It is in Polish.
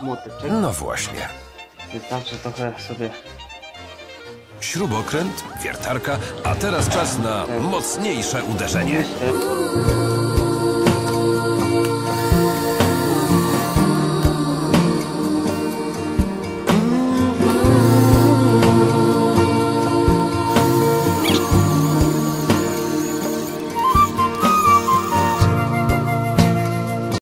patyczek. No właśnie. Wystarczy trochę sobie... Śrubokręt, wiertarka, a teraz czas na tak. mocniejsze uderzenie. Myślę,